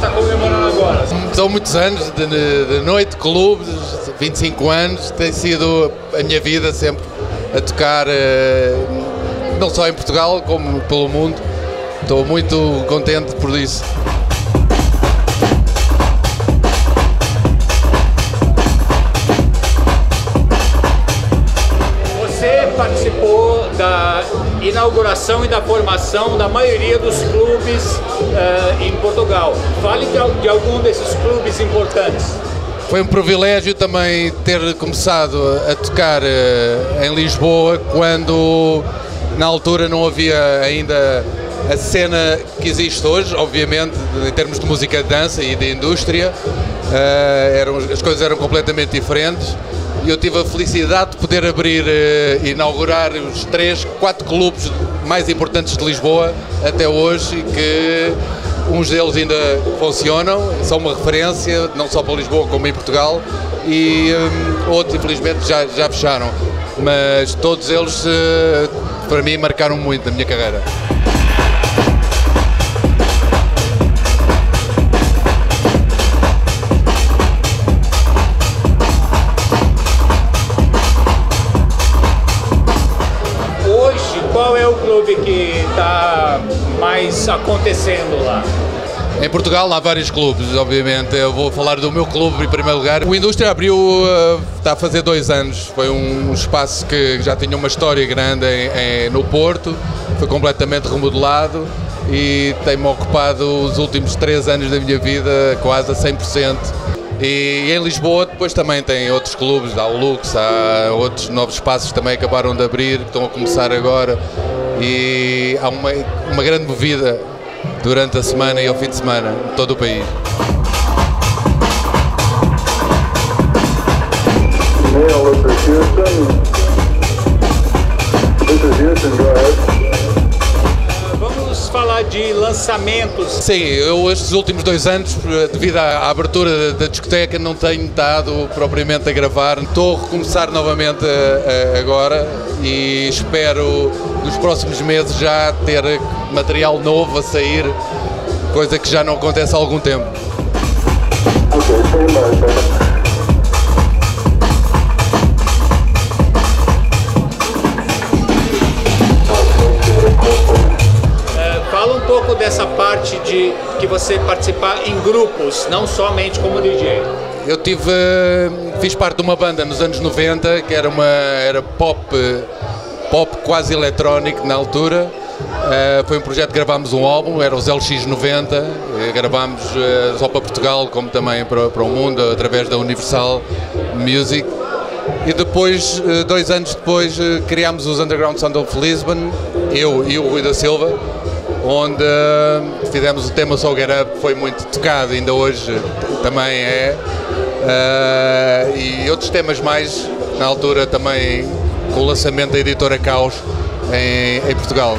está comemorando agora? São muitos anos de, de noite, clubes, 25 anos, tem sido a minha vida sempre a tocar, eh, não só em Portugal, como pelo mundo. Estou muito contente por isso. Participou da inauguração e da formação da maioria dos clubes uh, em Portugal. Fale de, de algum desses clubes importantes. Foi um privilégio também ter começado a tocar uh, em Lisboa quando na altura não havia ainda a cena que existe hoje, obviamente, em termos de música de dança e de indústria. Uh, eram, as coisas eram completamente diferentes e eu tive a felicidade de poder abrir e uh, inaugurar os três, quatro clubes mais importantes de Lisboa até hoje que uns deles ainda funcionam, são uma referência não só para Lisboa como em Portugal e um, outros infelizmente já, já fecharam, mas todos eles uh, para mim marcaram muito na minha carreira. Clube que está mais acontecendo lá? Em Portugal há vários clubes, obviamente. Eu vou falar do meu clube em primeiro lugar. O Indústria abriu, está a fazer dois anos. Foi um espaço que já tinha uma história grande em, em, no Porto, foi completamente remodelado e tem-me ocupado os últimos três anos da minha vida quase a 100%. E em Lisboa depois também tem outros clubes, há o Lux, há outros novos espaços que também acabaram de abrir, que estão a começar agora e há uma, uma grande movida durante a semana e ao fim de semana em todo o país. Vamos falar de lançamentos. Sim, eu estes últimos dois anos, devido à abertura da discoteca, não tenho estado propriamente a gravar. Estou a recomeçar novamente agora e espero nos próximos meses já ter material novo a sair, coisa que já não acontece há algum tempo. Eh, fala um pouco dessa parte de que você participar em grupos, não somente como DJ. Eu tive, fiz parte de uma banda nos anos 90 que era uma era pop pop quase eletrónico na altura. Uh, foi um projeto que gravámos um álbum, era os LX90, uh, gravámos uh, só para Portugal, como também para, para, o mundo, através da Universal Music. E depois, eh, dois anos depois, criámos os Underground Sound of Lisbon, eu e o Rui da Silva, onde fizemos o tema Soul Get Up, foi muito tocado, ainda hoje também é. e outros temas mais, na altura também com o lançamento da editora Caos em, em Portugal.